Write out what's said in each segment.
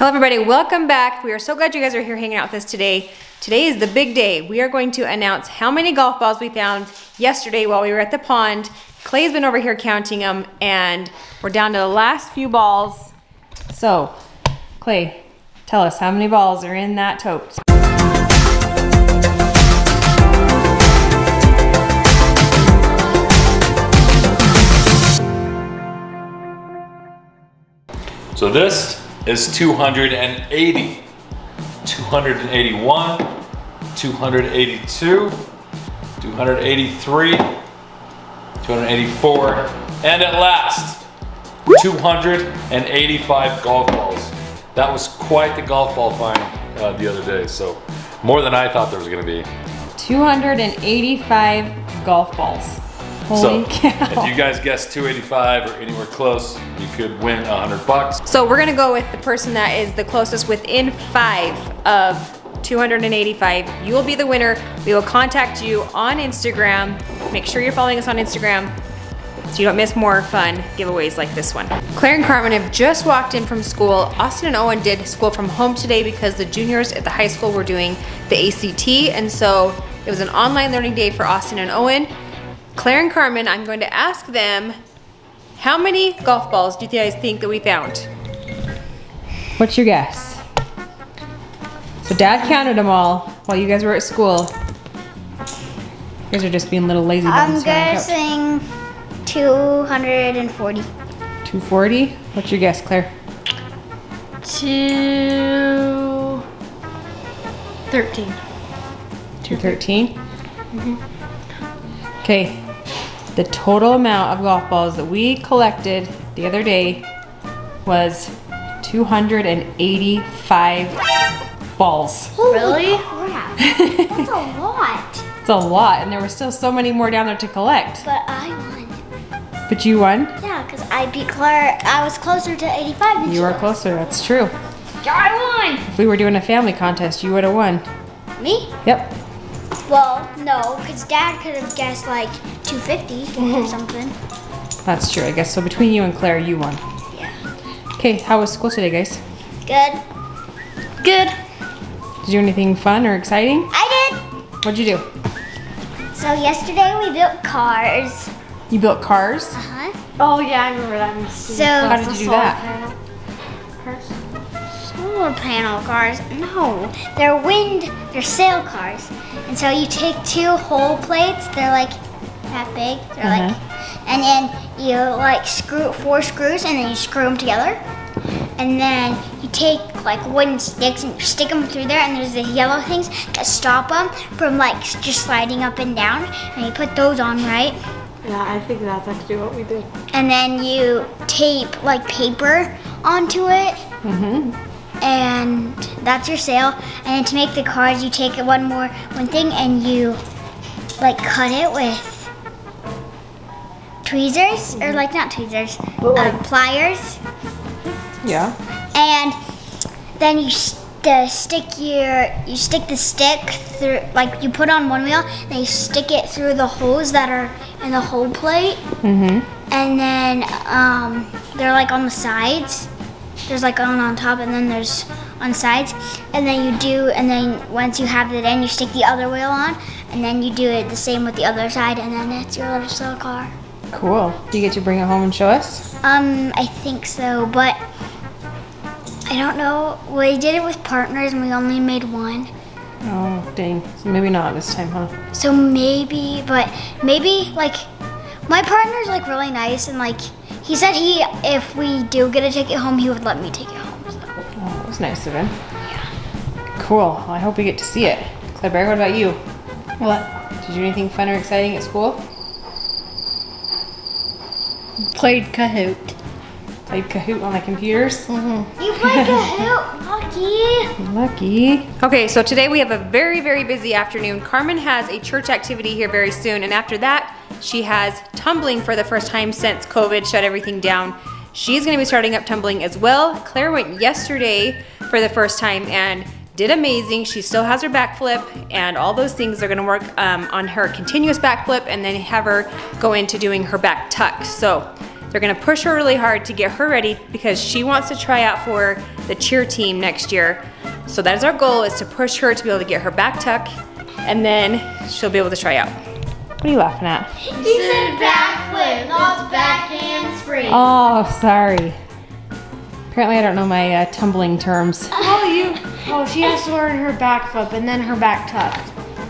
Hello everybody, welcome back. We are so glad you guys are here hanging out with us today. Today is the big day. We are going to announce how many golf balls we found yesterday while we were at the pond. Clay's been over here counting them and we're down to the last few balls. So, Clay, tell us how many balls are in that tote. So this is 280, 281, 282, 283, 284, and at last, 285 golf balls. That was quite the golf ball find uh, the other day, so more than I thought there was gonna be. 285 golf balls. Holy so cow. if you guys guess 285 or anywhere close, you could win 100 bucks. So we're gonna go with the person that is the closest within five of 285. You will be the winner. We will contact you on Instagram. Make sure you're following us on Instagram so you don't miss more fun giveaways like this one. Claire and Carmen have just walked in from school. Austin and Owen did school from home today because the juniors at the high school were doing the ACT and so it was an online learning day for Austin and Owen. Claire and Carmen, I'm going to ask them how many golf balls do you guys think that we found? What's your guess? So dad counted them all while you guys were at school. You guys are just being little lazy I'm buns here on the couch. guessing 240. 240? What's your guess, Claire? Two. Thirteen. 213? Okay, the total amount of golf balls that we collected the other day was 285 balls. Really? Crap. That's a lot. It's a lot, and there were still so many more down there to collect. But I won. But you won? Yeah, because I beat Claire. I was closer to 85 than You were closer, that's true. I won! If we were doing a family contest, you would have won. won. Me? Yep. Well, no, because Dad could have guessed like 250 Mm-hmm. or something. That's true, I guess. So between you and Claire, you won. Yeah. Okay, how was school today, guys? Good. Good. Did you do anything fun or exciting? I did. What'd you do? So yesterday we built cars. You built cars? Uh huh. Oh yeah, I remember that. So How did you do that? Solar panel cars. No, they're wind. They're sail cars. And so you take two whole plates. They're like that big. They're like, uh-huh. and then you like screw four screws, and then you screw them together. And then you take like wooden sticks and you stick them through there, and there's the yellow things that stop them from like just sliding up and down. And you put those on right. Yeah, I think that's actually what we did. and then you tape like paper onto it. Mm-hmm. And that's your sail. And then to make the cars, you take one more one thing and you like cut it with tweezers or like not tweezers, uh, pliers. Yeah. And then you uh, stick your you stick the stick through like you put on one wheel, then you stick it through the holes that are in the hole plate. Mm-hmm. and then um, they're like on the sides. There's like one on top, and then there's on sides, and then you do, and then once you have it in, you stick the other wheel on, and then you do it the same with the other side, and then it's your little sail car. Cool. Do you get to bring it home and show us? Um, I think so, but I don't know. We did it with partners, and we only made one. Oh, dang. So maybe not this time, huh? So maybe, but maybe like my partner's like really nice, and like he said he if we do get a ticket home, he would let me take it home. So. Oh, that was nice of him. Yeah. Cool. Well, I hope we get to see it. Claire, what about you? What? Did you do anything fun or exciting at school? Played Kahoot. Played Kahoot on the computers? Mm-hmm. You played Kahoot, lucky. Lucky. Okay, so today we have a very, very busy afternoon. Carmen has a church activity here very soon, and after that, she has tumbling for the first time since COVID shut everything down. She's gonna be starting up tumbling as well. Claire went yesterday for the first time and did amazing. She still has her backflip and all those things are gonna work um, on her continuous backflip and then have her go into doing her back tuck. So They're gonna push her really hard to get her ready because she wants to try out for the cheer team next year. So that is our goal is to push her to be able to get her back tuck and then she'll be able to try out. What are you laughing at? He said backflip, not back handspring. Oh, sorry. Apparently I don't know my uh, tumbling terms. Oh, you. Oh, she has to learn her back flip and then her back tuck.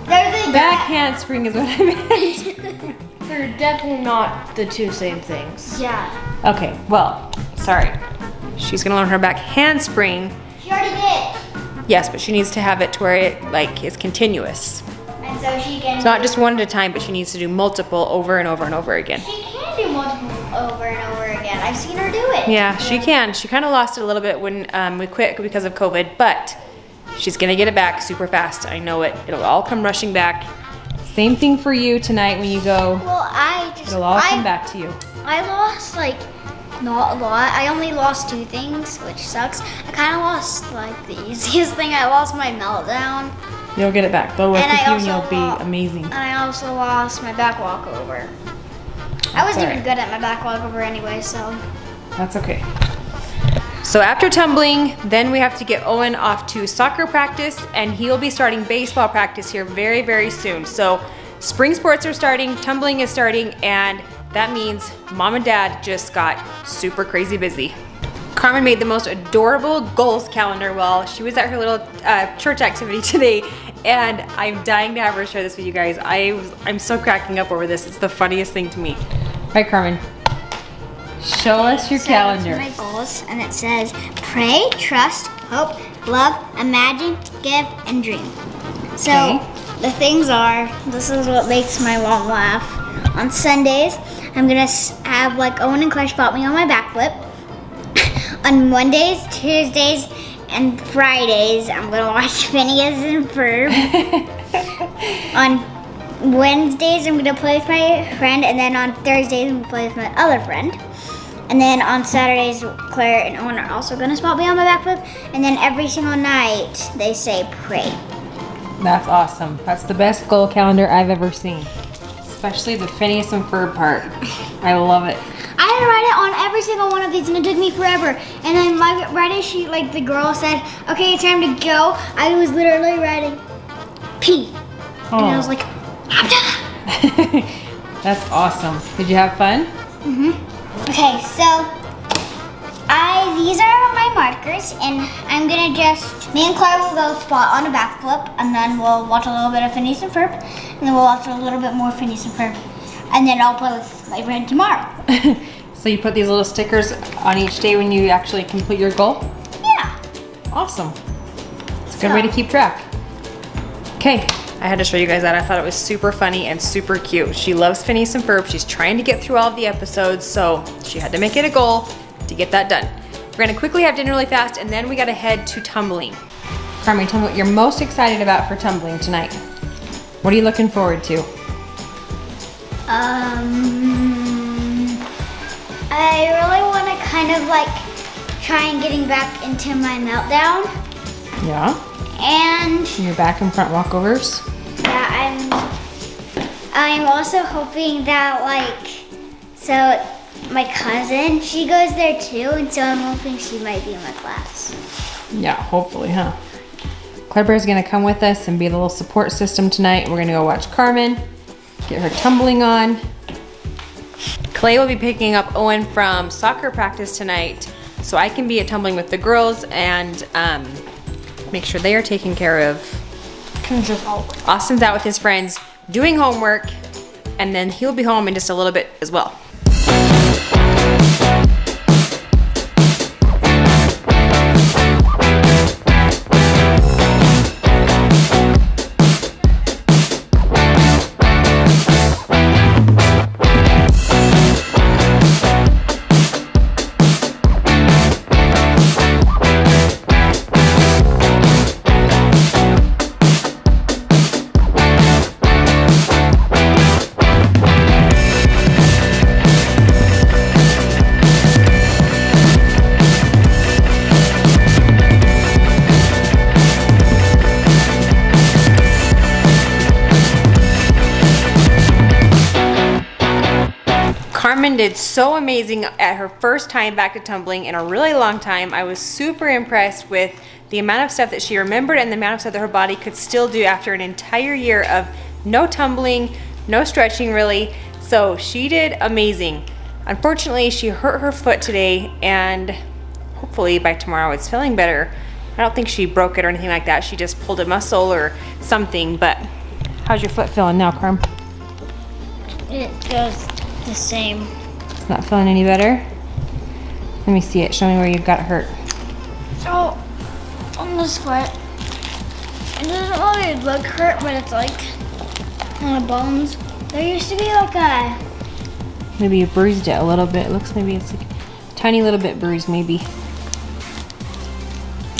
There's a Back handspring is what I meant. They're definitely not the two same things. Yeah. okay, well, sorry. She's gonna learn her back handspring. She already did. Yes, but she needs to have it to where it like is continuous. So she can. It's not just one at a time, but she needs to do multiple over and over and over again. She can do multiple over and over again. I've seen her do it. Yeah, she can. She kind of lost it a little bit when um, we quit because of COVID, but she's gonna get it back super fast. I know it. It'll all come rushing back. Same thing for you tonight when you go. Well, I just. It'll all I, come back to you. I lost like not a lot. I only lost two things, which sucks. I kind of lost like the easiest thing. I lost my meltdown, You'll get it back. They'll work And with I you and you'll be amazing. and I also lost my back walkover. I wasn't even good at my back walkover anyway, so. That's okay. So after tumbling, then we have to get Owen off to soccer practice and he'll be starting baseball practice here very, very soon. So spring sports are starting, tumbling is starting, and that means mom and dad just got super crazy busy. Carmen made the most adorable goals calendar while she was at her little uh, church activity today, and I'm dying to have her share this with you guys. I was, I'm so cracking up over this. It's the funniest thing to me. All right, Carmen. Show us your So calendar. my goals, and it says pray, trust, hope, love, imagine, give, and dream. So Okay. the things are. This is what makes my mom laugh. On Sundays, I'm gonna have like Owen and Claire spot me on my backflip. On Mondays, Tuesdays, and Fridays, I'm gonna watch Phineas and Ferb. on Wednesdays, I'm gonna play with my friend, and then on Thursdays, I'm gonna play with my other friend. And then on Saturdays, Claire and Owen are also gonna spot me on my backflip. And then every single night, they say pray. That's awesome. That's the best goal calendar I've ever seen. Especially the Phineas and Ferb part. I love it. To write it on every single one of these, and it took me forever. And then my writing sheet, like the girl said, "Okay, it's time to go." I was literally writing P, and I was like, "I'm done." That's awesome. Did you have fun? Mhm. Okay, so I these are my markers, and I'm gonna just me and Claire will go spot on a backflip, and then we'll watch a little bit of Phineas and Ferb, and then we'll watch a little bit more Phineas and Ferb, and then I'll play with my friend tomorrow. so you put these little stickers on each day when you actually complete your goal? Yeah. Awesome. It's a good way to keep track. Okay. I had to show you guys that. I thought it was super funny and super cute. She loves Phineas and Ferb. She's trying to get through all of the episodes, so she had to make it a goal to get that done. We're gonna quickly have dinner really fast, and then we gotta head to tumbling. Carmen, tell me what you're most excited about for tumbling tonight. What are you looking forward to? Um, I really want to kind of like try and getting back into my meltdown, Yeah. and Your back and front walkovers. yeah, I'm. I'm also hoping that like, so my cousin, she goes there too, and so I'm hoping she might be in my class. Yeah, hopefully, huh? Claire Bear's gonna come with us and be the little support system tonight. We're gonna go watch Carmen, get her tumbling on. Clay will be picking up Owen from soccer practice tonight, so I can be at tumbling with the girls and um, make sure they are taken care of. Austin's out with his friends doing homework, and then he'll be home in just a little bit as well. Did so amazing at her first time back to tumbling in a really long time. I was super impressed with the amount of stuff that she remembered and the amount of stuff that her body could still do after an entire year of no tumbling, no stretching really. So she did amazing. Unfortunately, she hurt her foot today and hopefully by tomorrow it's feeling better. I don't think she broke it or anything like that. She just pulled a muscle or something, but how's your foot feeling now, Carm? It feels the same. Not feeling any better? Let me see it. Show me where you got hurt. So, on this foot, it doesn't really look hurt, but it's like on the bones. There used to be like a, Maybe you bruised it a little bit. It looks maybe it's like a tiny little bit bruised, maybe.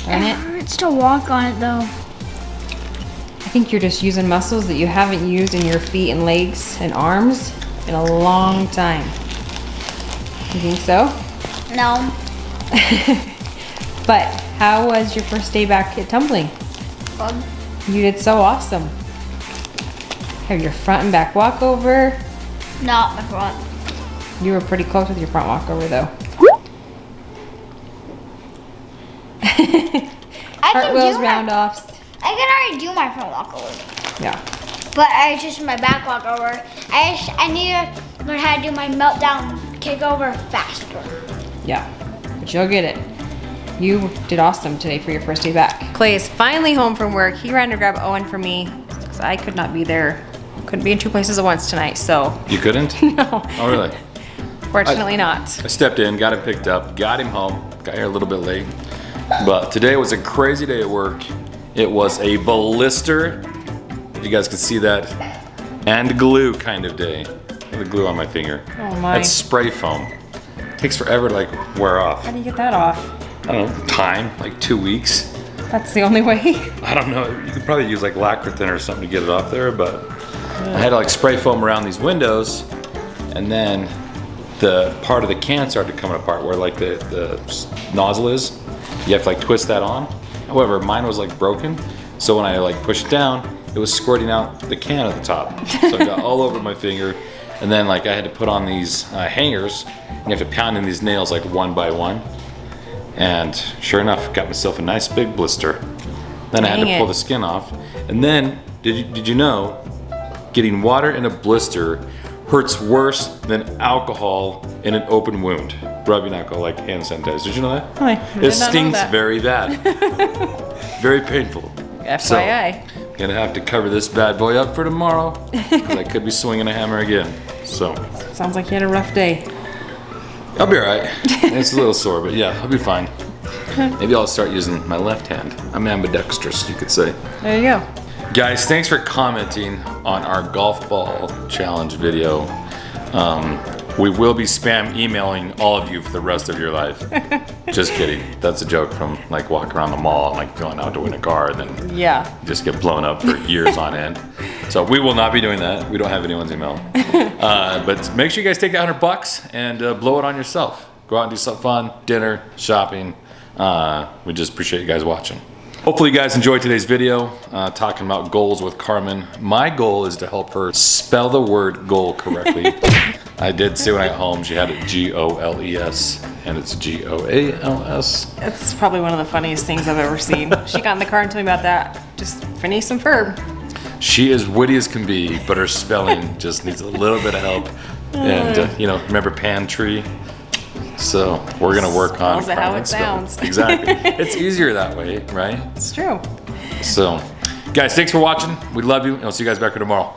Darn it. hurts to walk on it though. I think you're just using muscles that you haven't used in your feet and legs and arms in a long time. You think so? No, But how was your first day back at tumbling? fun. You did so awesome. Have your front and back walkover. Not my front. You were pretty close with your front walkover though. I can Cartwheels, do round offs. I can already do my front walkover, Yeah. but I just my back walkover. I just, I need to learn how to do my meltdown kickover faster. Yeah. But you'll get it. You did awesome today for your first day back. Clay is finally home from work. He ran to grab Owen for me because I could not be there. Couldn't be in two places at once tonight, so You couldn't? no. Oh, really? Fortunately not. I stepped in, got him picked up, got him home. Got here a little bit late. But today was a crazy day at work. It was a blister, if you guys could see that, and glue kind of day. The glue on my finger. Oh my. That's spray foam. Takes forever to like wear off. How do you get that off? I don't know, time, like two weeks. That's the only way. I don't know. You could probably use like lacquer thinner or something to get it off there, but I had to like spray foam around these windows, and then the part of the can started coming apart where like the, the nozzle is. You have to like twist that on. However, mine was like broken, so when I like pushed it down, it was squirting out the can at the top. So it got all over my finger, and then like I had to put on these uh, hangers, and you have to pound in these nails like one by one. And sure enough, got myself a nice big blister. Then I had Dang to pull the skin off. And then, did you, did you know, getting water in a blister hurts worse than alcohol in an open wound? Rubbing alcohol like hand sanitizer. Did you know that? Oh, it stings that. very bad. very painful. So, FYI. Gonna have to cover this bad boy up for tomorrow. 'cause I could be swinging a hammer again. So, Sounds like you had a rough day. I'll be alright. It's a little sore, but yeah, I'll be fine. Maybe I'll start using my left hand. I'm ambidextrous, you could say. There you go. Guys, thanks for commenting on our golf ball challenge video. Um, we will be spam emailing all of you for the rest of your life. Just kidding. That's a joke from like walking around the mall and like filling out to win a car, and then Yeah. just get blown up for years on end. So we will not be doing that. We don't have anyone's email. Uh, but make sure you guys take that hundred bucks and uh, blow it on yourself. Go out and do something fun, dinner, shopping. Uh, we just appreciate you guys watching. Hopefully you guys enjoyed today's video, uh, talking about goals with Carmen. My goal is to help her spell the word goal correctly. I did see when I got home, she had it G-O-L-E-S, and it's G-O-A-L-S. It's probably one of the funniest things I've ever seen. she got in the car and told me about that. Just Phineas and Ferb. She is witty as can be, but her spelling just needs a little bit of help. And uh, you know, remember pantry? So we're gonna work on it how it spelling. sounds. Exactly. it's easier that way, right? It's true. So, guys, thanks for watching. We love you, and I'll see you guys back here tomorrow.